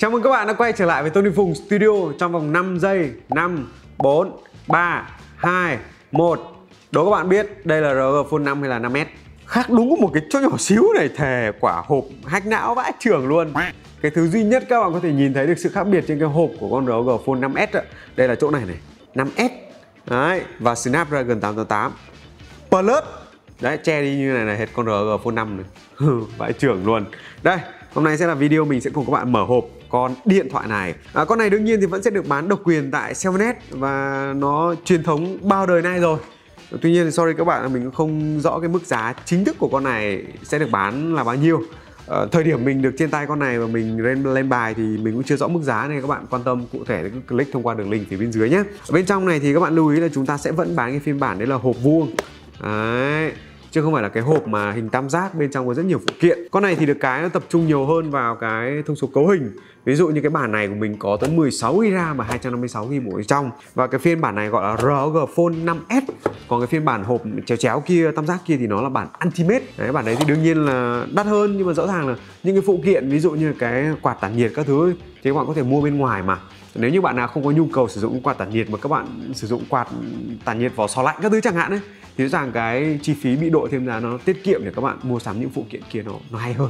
Chào mừng các bạn đã quay trở lại với Tony Phùng Studio trong vòng 5 giây. 5, 4, 3, 2, 1 Đố các bạn biết đây là RG Phone 5 hay là 5S Khác đúng một cái chỗ nhỏ xíu này thề quả hộp hack não vãi trưởng luôn. Cái thứ duy nhất các bạn có thể nhìn thấy được sự khác biệt trên cái hộp của con RG Phone 5S đó. Đây là chỗ này này 5S Đấy và Snapdragon 888 Plus. Đấy che đi như này là hết con RG Phone 5 này. Vãi trưởng luôn. Đây Hôm nay sẽ là video mình sẽ cùng các bạn mở hộp con điện thoại này. À, Con này đương nhiên thì vẫn sẽ được bán độc quyền tại 7 Và nó truyền thống bao đời nay rồi. Tuy nhiên sorry các bạn là mình không rõ cái mức giá chính thức của con này sẽ được bán là bao nhiêu. À, Thời điểm mình được trên tay con này và mình lên lên bài thì mình cũng chưa rõ mức giá này các bạn quan tâm cụ thể thì cứ click thông qua đường link phía bên dưới nhé. Ở bên trong này thì các bạn lưu ý là chúng ta sẽ vẫn bán cái phiên bản đấy là hộp vuông. Đấy chứ không phải là cái hộp mà hình tam giác bên trong có rất nhiều phụ kiện. Con này thì được cái nó tập trung nhiều hơn vào cái thông số cấu hình ví dụ như cái bản này của mình có tới 16 GB RAM và 256 GB ở trong. Và cái phiên bản này gọi là ROG Phone 5S còn cái phiên bản hộp chéo chéo kia, tam giác kia thì nó là bản Ultimate. Đấy, bản đấy thì đương nhiên là đắt hơn, nhưng mà rõ ràng là những cái phụ kiện, ví dụ như cái quạt tản nhiệt các thứ thì các bạn có thể mua bên ngoài mà. Nếu như bạn nào không có nhu cầu sử dụng quạt tản nhiệt mà các bạn sử dụng quạt tản nhiệt vỏ sò lạnh các thứ chẳng hạn ấy, thì rõ ràng cái chi phí bị đội thêm ra nó tiết kiệm để các bạn mua sắm những phụ kiện kia nó nó hay hơn.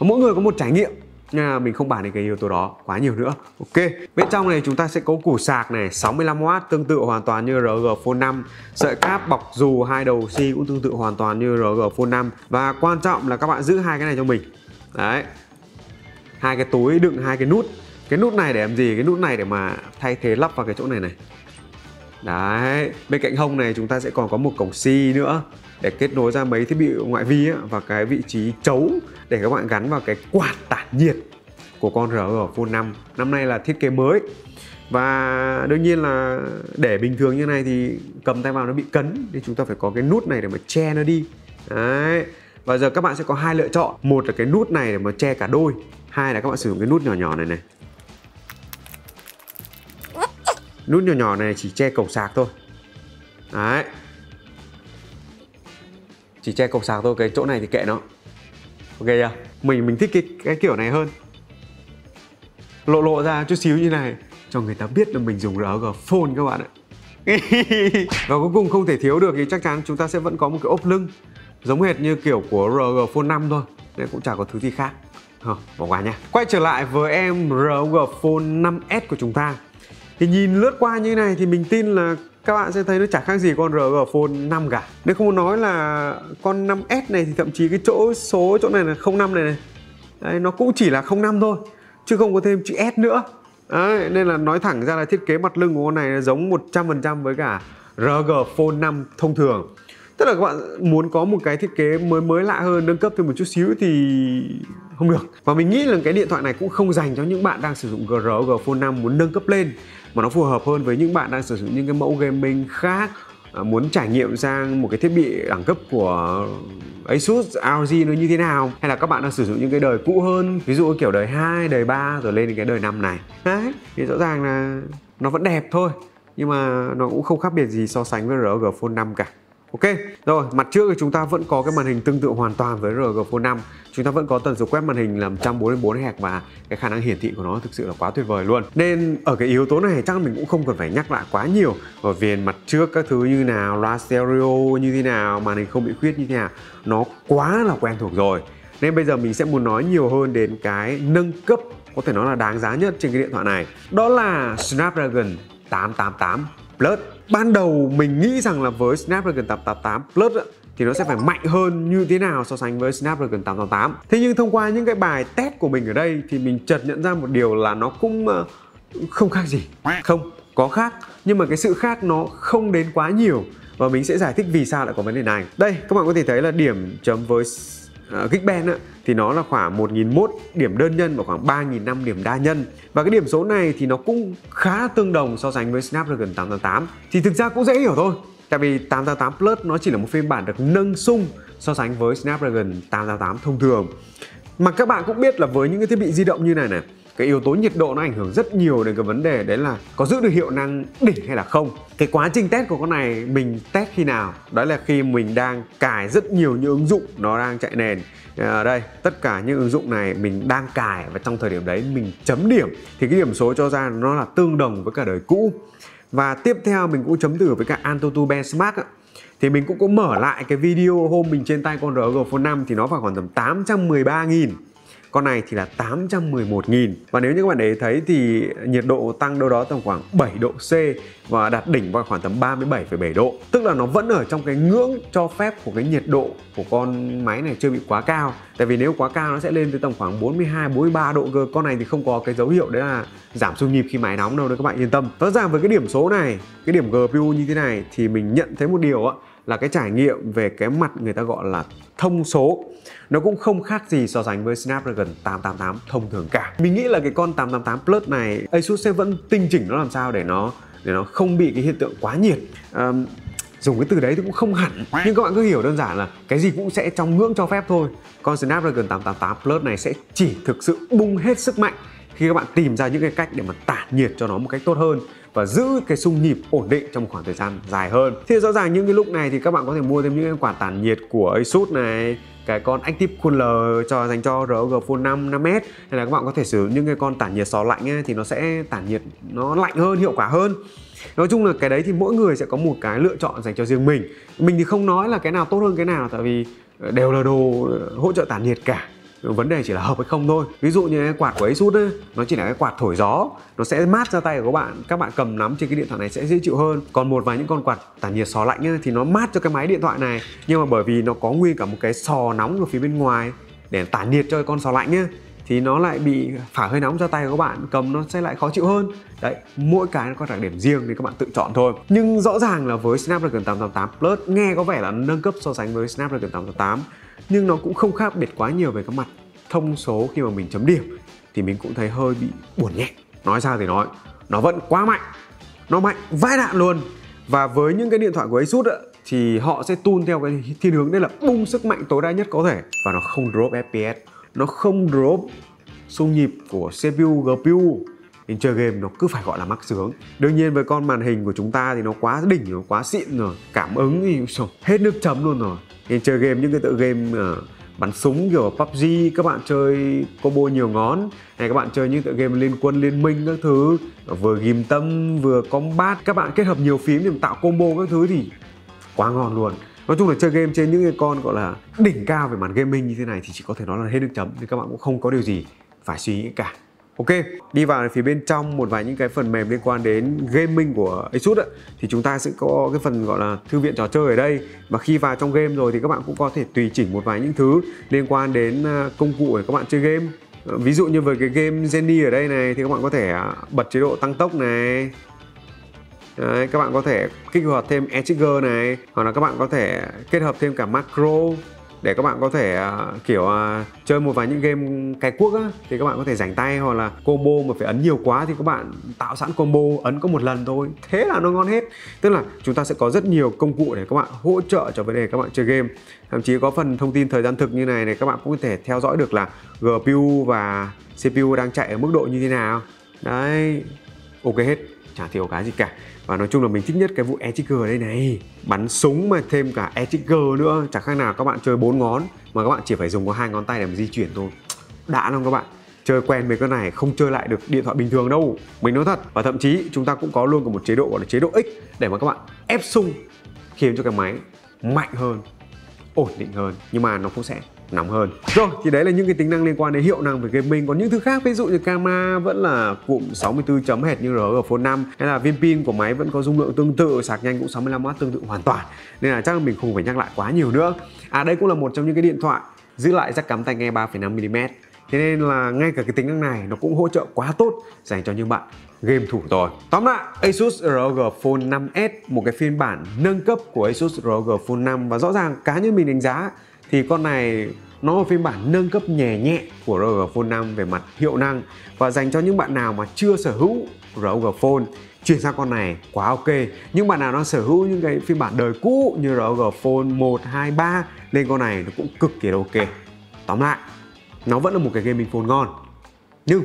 Mỗi người có một trải nghiệm nha, mình không bàn đến cái yếu tố đó quá nhiều nữa. Ok, bên trong này chúng ta sẽ có củ sạc này 65W tương tự hoàn toàn như RG Phone 5 sợi cáp, bọc dù, hai đầu xi cũng tương tự hoàn toàn như RG Phone 5 và quan trọng là các bạn giữ hai cái này cho mình. Đấy. Hai cái túi, đựng hai cái nút. Cái nút này để làm gì? Cái nút này để mà thay thế lắp vào cái chỗ này này đấy bên cạnh hông này chúng ta sẽ còn có một cổng C nữa để kết nối ra mấy thiết bị ngoại vi ấy, và cái vị trí chấu để các bạn gắn vào cái quạt tản nhiệt của con RG Phone 5 năm. Nay là thiết kế mới. Và đương nhiên là để bình thường như này thì cầm tay vào nó bị cấn thì chúng ta phải có cái nút này để mà che nó đi. Đấy và giờ các bạn sẽ có hai lựa chọn. Một là cái nút này để mà che cả đôi. Hai là các bạn sử dụng cái nút nhỏ nhỏ này này. Nút nhỏ nhỏ này chỉ che cổng sạc thôi. Đấy. Chỉ che cổng sạc thôi cái chỗ này thì kệ nó. Ok chưa? Mình mình thích cái cái kiểu này hơn. Lộ lộ ra chút xíu như này cho người ta biết là mình dùng RG Phone các bạn ạ. Và cuối cùng không thể thiếu được thì chắc chắn chúng ta sẽ vẫn có một cái ốp lưng giống hệt như kiểu của RG Phone 5 thôi. Nên cũng chả có thứ gì khác. Hờ, bỏ qua nha. Quay trở lại với em RG Phone 5S của chúng ta thì nhìn lướt qua như này thì mình tin là các bạn sẽ thấy nó chả khác gì con RG Phone 5 cả. Nếu không muốn nói là con 5S này thì thậm chí cái chỗ số chỗ này là 05 này này. Đấy, nó cũng chỉ là 05 thôi chứ không có thêm chữ S nữa. Đấy, nên là nói thẳng ra là thiết kế mặt lưng của con này giống 100% với cả RG Phone 5 thông thường. Tức là các bạn muốn có một cái thiết kế mới mới lạ hơn, nâng cấp thêm một chút xíu thì không được. Và mình nghĩ là cái điện thoại này cũng không dành cho những bạn đang sử dụng RG Phone 5 muốn nâng cấp lên mà nó phù hợp hơn với những bạn đang sử dụng những cái mẫu gaming khác à, muốn trải nghiệm sang một cái thiết bị đẳng cấp của Asus, ROG nó như thế nào hay là các bạn đang sử dụng những cái đời cũ hơn ví dụ kiểu đời 2, đời 3 rồi lên đến cái đời 5 này. Đấy thì rõ ràng là nó vẫn đẹp thôi nhưng mà nó cũng không khác biệt gì so sánh với ROG Phone 5 cả. Ok, rồi mặt trước thì chúng ta vẫn có cái màn hình tương tự hoàn toàn với RG Phone 5 Chúng ta vẫn có tần số quét màn hình là 144 Hz và cái khả năng hiển thị của nó thực sự là quá tuyệt vời luôn. Nên ở cái yếu tố này chắc mình cũng không cần phải nhắc lại quá nhiều. Bởi vì mặt trước các thứ như nào, loa stereo như thế nào, màn hình không bị khuyết như thế nào Nó quá là quen thuộc rồi. Nên bây giờ mình sẽ muốn nói nhiều hơn đến cái nâng cấp có thể nói là đáng giá nhất trên cái điện thoại này. Đó là Snapdragon 888 Plus ban đầu mình nghĩ rằng là với Snapdragon 888 Plus thì nó sẽ phải mạnh hơn như thế nào so sánh với Snapdragon 888 Thế nhưng thông qua những cái bài test của mình ở đây thì mình chợt nhận ra một điều là nó cũng ờ, không khác gì. Không, có khác nhưng mà cái sự khác nó không đến quá nhiều. Và mình sẽ giải thích vì sao lại có vấn đề này. Đây, các bạn có thể thấy là điểm chấm với uh, Geekbench thì nó là khoảng 1.001 điểm đơn nhân và khoảng 3.005 điểm đa nhân. Và cái điểm số này thì nó cũng khá tương đồng so sánh với Snapdragon 888 thì thực ra cũng dễ hiểu thôi tại vì 888 Plus nó chỉ là một phiên bản được nâng sung so sánh với Snapdragon 888 thông thường. Mà các bạn cũng biết là với những cái thiết bị di động như này này cái yếu tố nhiệt độ nó ảnh hưởng rất nhiều đến cái vấn đề đấy là có giữ được hiệu năng đỉnh hay là không. Cái quá trình test của con này mình test khi nào? Đó là khi mình đang cài rất nhiều những ứng dụng nó đang chạy nền. Ở đây, tất cả những ứng dụng này mình đang cài và trong thời điểm đấy mình chấm điểm. Thì cái điểm số cho ra nó là tương đồng với cả đời cũ. Và tiếp theo mình cũng chấm thử với cả Antutu Benchmark thì mình cũng có mở lại cái video hôm mình trên tay con ROG Phone 5 thì nó vào khoảng tầm 813 nghìn con này thì là 811.000 và nếu như các bạn để thấy thì nhiệt độ tăng đâu đó tầm khoảng 7 độ C và đạt đỉnh vào khoảng tầm 37,7 độ. Tức là nó vẫn ở trong cái ngưỡng cho phép của cái nhiệt độ của con máy này chưa bị quá cao. Tại vì nếu quá cao nó sẽ lên tới tầm khoảng 42 43 độ cơ. Con này thì không có cái dấu hiệu đấy là giảm xung nhịp khi máy nóng đâu đấy các bạn yên tâm. Rõ ràng với cái điểm số này cái điểm GPU như thế này thì mình nhận thấy một điều á là cái trải nghiệm về cái mặt người ta gọi là thông số nó cũng không khác gì so sánh với Snapdragon 888 thông thường cả. Mình nghĩ là cái con 888 Plus này Asus sẽ vẫn tinh chỉnh nó làm sao để nó để nó không bị cái hiện tượng quá nhiệt. Um, dùng cái từ đấy thì cũng không hẳn nhưng các bạn cứ hiểu đơn giản là cái gì cũng sẽ trong ngưỡng cho phép thôi con Snapdragon 888 Plus này sẽ chỉ thực sự bung hết sức mạnh khi các bạn tìm ra những cái cách để mà tản nhiệt cho nó một cách tốt hơn và giữ cái xung nhịp ổn định trong một khoảng thời gian dài hơn. Thì rõ ràng những cái lúc này thì các bạn có thể mua thêm những cái quả tản nhiệt của Asus này, cái con Active Cooler cho dành cho ROG Phone 5 5S hay là các bạn có thể sử dụng những cái con tản nhiệt xó lạnh ấy, thì nó sẽ tản nhiệt nó lạnh hơn, hiệu quả hơn. Nói chung là cái đấy thì mỗi người sẽ có một cái lựa chọn dành cho riêng mình. Mình thì không nói là cái nào tốt hơn cái nào tại vì ờ, đều là đồ ờ, hỗ trợ tản nhiệt cả vấn đề chỉ là hợp hay không thôi. Ví dụ như cái quạt của Asus ấy, nó chỉ là cái quạt thổi gió nó sẽ mát ra tay của các bạn. Các bạn cầm nắm trên cái điện thoại này sẽ dễ chịu hơn. Còn một vài những con quạt tản nhiệt sò lạnh ấy, thì nó mát cho cái máy điện thoại này. Nhưng mà bởi vì nó có nguyên cả một cái sò nóng ở phía bên ngoài để tản nhiệt cho cái con sò lạnh ấy thì nó lại bị phả hơi nóng ra tay của các bạn. Cầm nó sẽ lại khó chịu hơn. Đấy mỗi cái nó có đặc điểm riêng thì các bạn tự chọn thôi. Nhưng rõ ràng là với Snapdragon 888 Plus nghe có vẻ là nâng cấp so sánh với Snapdragon 888 nhưng nó cũng không khác biệt quá nhiều về các mặt. Thông số khi mà mình chấm điểm thì mình cũng thấy hơi bị buồn nhẹ. Nói sao thì nói nó vẫn quá mạnh. Nó mạnh vãi đạn luôn. Và với những cái điện thoại của Asus ấy, thì họ sẽ tune theo cái thiên hướng đây là bung sức mạnh tối đa nhất có thể. Và nó không drop FPS nó không drop xung nhịp của CPU GPU nên chơi game nó cứ phải gọi là mắc sướng đương nhiên với con màn hình của chúng ta thì nó quá đỉnh nó quá xịn rồi. Cảm ứng thì hết nước chấm luôn rồi nên chơi game những cái tựa game uh, bắn súng kiểu PUBG các bạn chơi combo nhiều ngón hay các bạn chơi những tựa game liên quân liên minh các thứ vừa ghim tâm vừa combat các bạn kết hợp nhiều phím để tạo combo các thứ thì quá ngon luôn. Nói chung là chơi game trên những cái con gọi là đỉnh cao về màn gaming như thế này thì chỉ có thể nói là hết nước chấm thì các bạn cũng không có điều gì phải suy nghĩ cả. Ok, đi vào phía bên trong một vài những cái phần mềm liên quan đến gaming của Asus ấy, thì chúng ta sẽ có cái phần gọi là thư viện trò chơi ở đây. Và khi vào trong game rồi thì các bạn cũng có thể tùy chỉnh một vài những thứ liên quan đến à, công cụ để các bạn chơi game. Ờ, ví dụ như với cái game Jenny ở đây này thì các bạn có thể à, bật chế độ tăng tốc này. Đấy, các bạn có thể kích hoạt thêm e-trigger này. Hoặc là các bạn có thể kết hợp thêm cả macro để các bạn có thể uh, kiểu uh, chơi một vài những game cái quốc á thì các bạn có thể rảnh tay hoặc là combo mà phải ấn nhiều quá thì các bạn tạo sẵn combo ấn có một lần thôi. Thế là nó ngon hết. Tức là chúng ta sẽ có rất nhiều công cụ để các bạn hỗ trợ cho vấn đề các bạn chơi game. Thậm chí có phần thông tin thời gian thực như này này các bạn cũng có thể theo dõi được là GPU và CPU đang chạy ở mức độ như thế nào. Đấy ok hết, chả thiếu cái gì cả. Và nói chung là mình thích nhất cái vụ e trigger ở đây này. Bắn súng mà thêm cả e trigger nữa. Chẳng khác nào các bạn chơi bốn ngón, mà các bạn chỉ phải dùng có hai ngón tay để mà di chuyển thôi. Đã lắm các bạn. Chơi quen với cái này, không chơi lại được điện thoại bình thường đâu. Mình nói thật, và thậm chí chúng ta cũng có luôn cả một chế độ, gọi là chế độ X, để mà các bạn ép sung, khiến cho cái máy mạnh hơn, ổn định hơn. Nhưng mà nó cũng sẽ nóng hơn. Rồi thì đấy là những cái tính năng liên quan đến hiệu năng về gaming. Còn những thứ khác ví dụ như camera vẫn là cụm 64 chấm hệt như ở Phone 5 hay là viên pin của máy vẫn có dung lượng tương tự sạc nhanh cũng 65W tương tự hoàn toàn. Nên là chắc là mình không phải nhắc lại quá nhiều nữa. À đây cũng là một trong những cái điện thoại giữ lại jack cắm tai nghe 3,5mm Thế nên là ngay cả cái tính năng này nó cũng hỗ trợ quá tốt dành cho những bạn game thủ rồi. Tóm lại, Asus ROG Phone 5S một cái phiên bản nâng cấp của Asus ROG Phone 5 và rõ ràng cá nhân mình đánh giá thì con này nó là phiên bản nâng cấp nhẹ nhẹ của ROG Phone 5 về mặt hiệu năng và dành cho những bạn nào mà chưa sở hữu ROG Phone. Chuyển sang con này quá ok. Nhưng bạn nào đang sở hữu những cái phiên bản đời cũ như ROG Phone 1, 2, 3 lên con này nó cũng cực kỳ ok. Tóm lại nó vẫn là một cái gaming phone ngon. Nhưng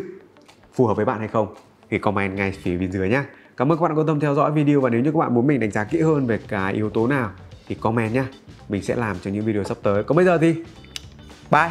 phù hợp với bạn hay không thì comment ngay phía bên dưới nhé cảm ơn các bạn đã quan tâm theo dõi video và nếu như các bạn muốn mình đánh giá kỹ hơn về cái yếu tố nào thì comment nhé, mình sẽ làm cho những video sắp tới. Còn bây giờ thì bye.